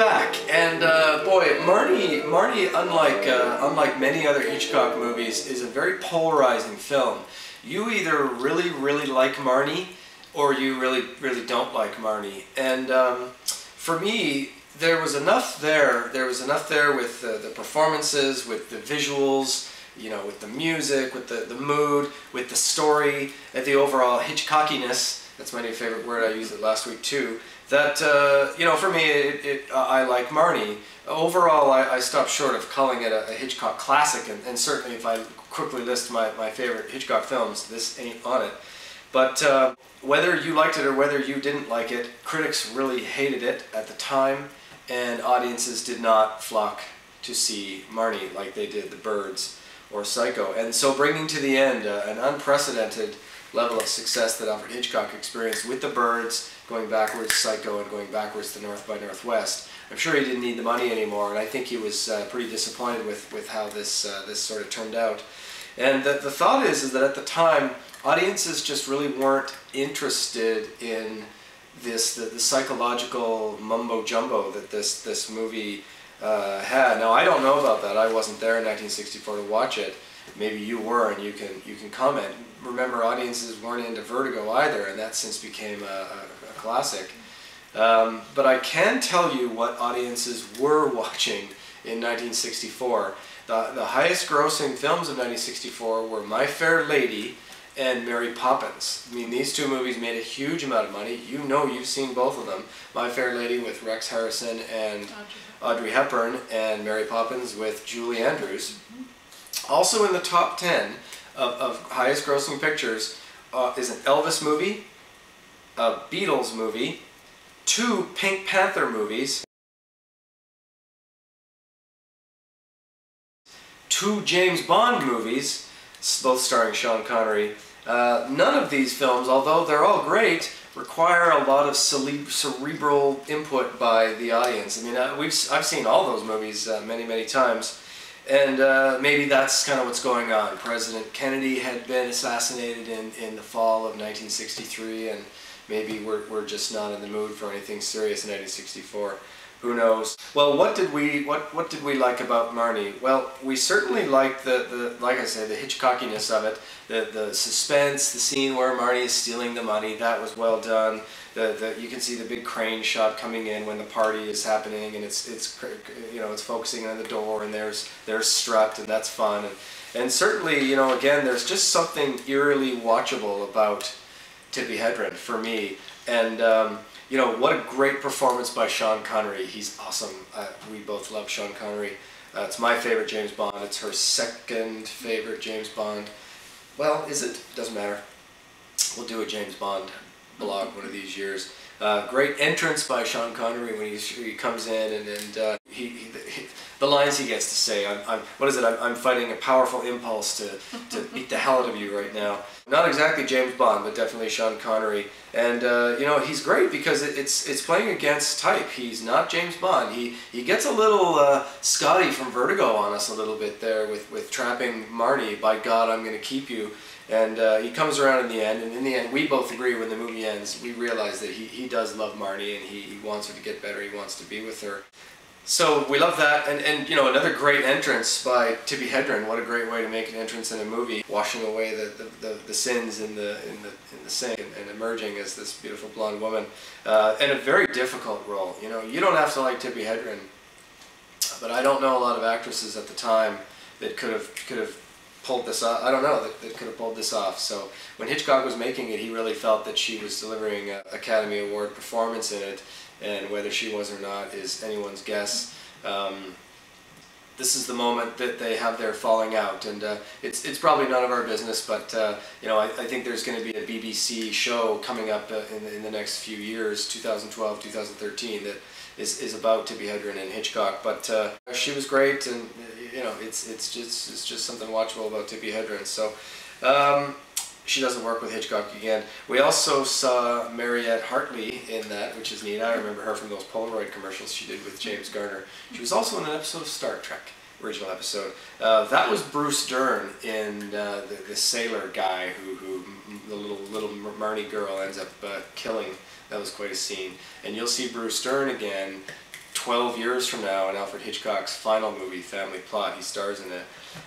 back, and uh, boy, Marnie, Marnie, unlike uh, unlike many other Hitchcock movies, is a very polarizing film. You either really, really like Marnie, or you really, really don't like Marnie. And um, for me, there was enough there. There was enough there with the, the performances, with the visuals, you know, with the music, with the, the mood, with the story, and the overall Hitchcockiness. That's my new favorite word. I used it last week too that uh, you know for me it, it, uh, I like Marnie. Overall, I, I stopped short of calling it a, a Hitchcock classic, and, and, certainly if I quickly list my, my favorite Hitchcock films, this ain't on it. But uh, whether you liked it or whether you didn't like it, critics really hated it at the time, and audiences did not flock to see Marnie like they did The Birds or Psycho. And so bringing to the end uh, an unprecedented level of success that Alfred Hitchcock experienced with The Birds, going backwards Psycho and going backwards to North by Northwest. I'm sure he didn't need the money anymore, and I think he was uh, pretty disappointed with, with how this, uh, this sort of turned out. And the, the thought is, is that at the time, audiences just really weren't interested in this, the, the psychological mumbo jumbo that this, this movie uh, had. Now, I don't know about that. I wasn't there in 1964 to watch it. Maybe you were, and you can, you can comment. Remember, audiences weren't into Vertigo either, and that since became a, a classic. Um, but I can tell you what audiences were watching in 1964. The, the highest grossing films of 1964 were My Fair Lady and Mary Poppins. I mean, these two movies made a huge amount of money. You know you've seen both of them. My Fair Lady with Rex Harrison and Audrey Hepburn, and Mary Poppins with Julie Andrews. Mm -hmm. Also in the top 10 of, of highest grossing pictures uh, is an Elvis movie, a Beatles movie, two Pink Panther movies, two James Bond movies, both starring Sean Connery. Uh, none of these films, although they're all great, require a lot of cerebral input by the audience. I mean, uh, we've I've seen all those movies uh, many, many times, and uh, maybe that's kind of what's going on. President Kennedy had been assassinated in, in the fall of 1963, and maybe we're, we're just not in the mood for anything serious in 1964. Who knows? Well, what did we what what did we like about Marnie? Well, we certainly liked the, the like I said the Hitchcockiness of it, the the suspense, the scene where Marnie is stealing the money. That was well done. The, the you can see the big crane shot coming in when the party is happening, and it's it's you know it's focusing on the door, and there's there's strut, and that's fun. And, and certainly, you know, again, there's just something eerily watchable about Tippi Hedren for me. And um, you know what a great performance by Sean Connery. He's awesome. Uh, we both love Sean Connery. Uh, it's my favorite James Bond. It's her second favorite James Bond. Well, is it? Doesn't matter. We'll do a James Bond blog one of these years. Uh, great entrance by Sean Connery when he, he comes in and, and uh, he, he, the lines he gets to say. I'm, I'm what is it? I'm, I'm, fighting a powerful impulse to, to beat the hell out of you right now. Not exactly James Bond, but definitely Sean Connery. And uh, you know he's great because it, it's it's playing against type. He's not James Bond. He he gets a little uh, Scotty from Vertigo on us a little bit there with with trapping Marnie. By God, I'm going to keep you. And uh, he comes around in the end, and in the end, we both agree when the movie ends, we realize that he, he does love Marnie and he, he wants her to get better, he wants to be with her. So we love that, and, and you know another great entrance by Tippi Hedren. What a great way to make an entrance in a movie, washing away the, the, the, the sins in the in the in the sink and, and emerging as this beautiful blonde woman, uh, and a very difficult role. You know, you don't have to like Tippi Hedren, but I don't know a lot of actresses at the time that could have could have pulled this off. I don't know that, that could have pulled this off. So when Hitchcock was making it, he really felt that she was delivering an Academy Award performance in it and whether she was or not is anyone's guess. Um, this is the moment that they have their falling out, and uh, it's it's probably none of our business. But uh, you know, I, I think there's going to be a BBC show coming up uh, in, the, in the next few years, 2012, 2013, that is, is about Tippi Hedren and Hitchcock. But uh, she was great, and you know, it's it's just it's just something watchable about Tippi Hedren. So. Um, she doesn't work with Hitchcock again. We also saw Mariette Hartley in that, which is neat. I remember her from those Polaroid commercials she did with James Garner. She was also in an episode of Star Trek, original episode. Uh, that was Bruce Dern in uh, the, the sailor guy who, who the little little Marnie girl ends up uh, killing. That was quite a scene. And you'll see Bruce Dern again 12 years from now in Alfred Hitchcock's final movie, Family Plot. He stars in it.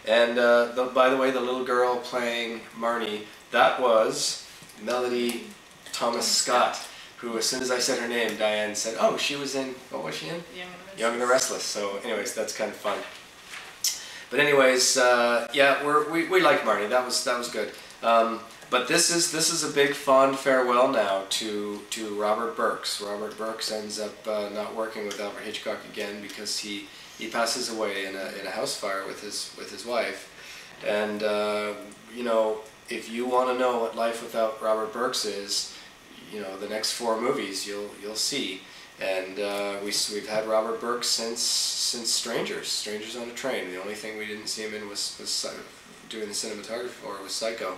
And uh, the, by the way, the little girl playing Marnie, that was Melody Thomas Scott, who as soon as I said her name, Diane said, oh, she was in, what was she in? Young and the Young and the Restless. So anyways, that's kind of fun. But anyways, uh, yeah, we're, we, we like Marnie. That was, that was good. Um, but this is this is a big fond farewell now to to Robert Burks. Robert Burks ends up uh, not working with Alfred Hitchcock again because he he passes away in a in a house fire with his with his wife. And uh, you know, if you want to know what life without Robert Burks is, you know, the next four movies you'll you'll see. And uh, we we've had Robert Burks since since Strangers, Strangers on a Train. The only thing we didn't see him in was was doing the cinematography for was Psycho.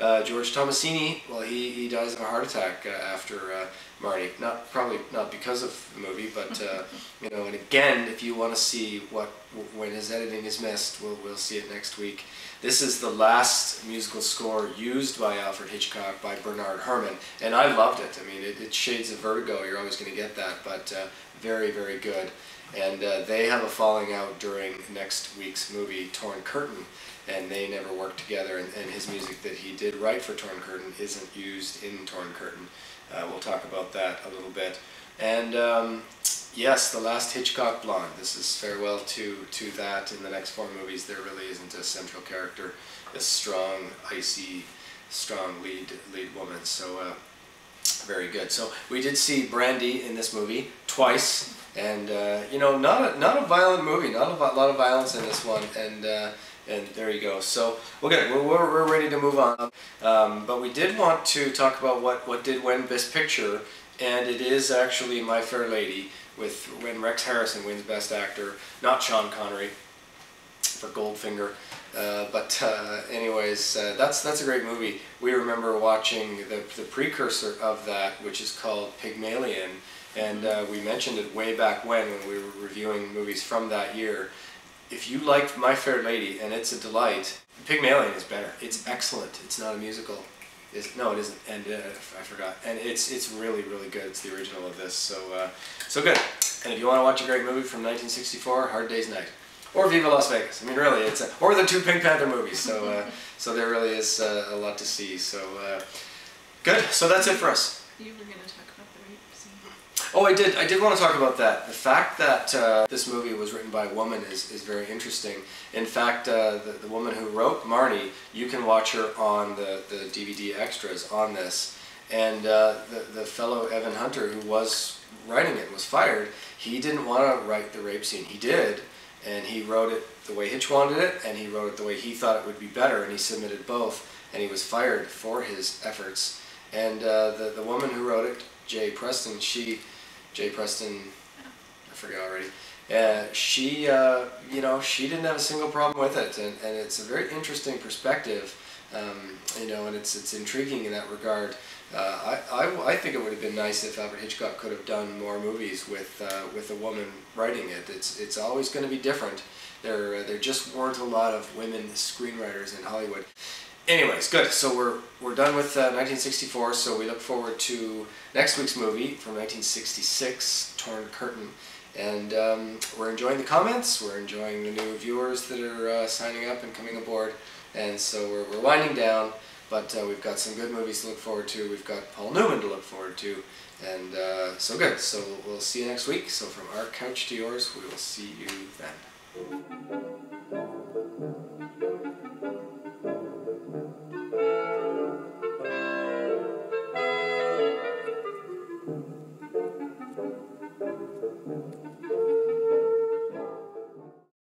Uh, George Tomasini, well, he, he dies of a heart attack uh, after uh, Marnie. Not probably not because of the movie, but uh, you know. And again, if you want to see what when his editing is missed, we'll we'll see it next week. This is the last musical score used by Alfred Hitchcock by Bernard Herrmann, and I loved it. I mean, it, it shades of Vertigo. You're always going to get that, but uh, very very good. And uh, they have a falling out during next week's movie, Torn Curtain and they never worked together. And, and, his music that he did write for Torn Curtain isn't used in Torn Curtain. Uh, we'll talk about that a little bit. And um, yes, the last Hitchcock blonde. This is farewell to to that. In the next four movies, there really isn't a central character, a strong, icy, strong lead lead woman. So. Uh, very good. So we did see Brandy in this movie twice, and uh, you know, not a not a violent movie, not a lot of violence in this one, and uh, and there you go. So, good. We're, we're, we're ready to move on. Um, but we did want to talk about what, what did win Best Picture, and it is actually My Fair Lady, with when Rex Harrison wins Best Actor, not Sean Connery for Goldfinger. Uh, but uh, anyways, uh, that's that's a great movie. We remember watching the, the precursor of that, which is called Pygmalion, and uh, we mentioned it way back when when we were reviewing movies from that year if you liked My Fair Lady and it's a delight, Pygmalion is better. It's excellent. It's not a musical. It's, no, it isn't. And uh, I forgot. And it's it's really really good. It's the original of this. So uh, so good. And if you want to watch a great movie from 1964, Hard Day's Night, or Viva Las Vegas. I mean, really, it's a, or the two Pink Panther movies. So uh, so there really is uh, a lot to see. So uh, good. So that's it for us. You were gonna talk about the rape scene. Oh, I did. I did want to talk about that. The fact that uh, this movie was written by a woman is, is very interesting. In fact, uh, the, the woman who wrote Marnie, you can watch her on the, the DVD extras on this. And uh, the, the fellow Evan Hunter, who was writing it, was fired. He didn't want to write the rape scene. He did, and he wrote it the way Hitch wanted it, and he wrote it the way he thought it would be better, and he submitted both, and he was fired for his efforts. And uh, the, the woman who wrote it, Jay Preston, she Jay Preston, I forget already. Uh, she, uh, you know, she didn't have a single problem with it, and, and it's a very interesting perspective, um, you know, and it's it's intriguing in that regard. Uh, I, I, I think it would have been nice if Alfred Hitchcock could have done more movies with uh, with a woman writing it. It's it's always going to be different. There there just weren't a lot of women screenwriters in Hollywood. Anyways, good. So we're we're done with uh, 1964. So we look forward to next week's movie from 1966, Torn Curtain, and um, we're enjoying the comments. We're enjoying the new viewers that are uh, signing up and coming aboard, and so we're we're winding down. But uh, we've got some good movies to look forward to. We've got Paul Newman to look forward to, and uh, so good. So we'll see you next week. So from our couch to yours, we will see you then.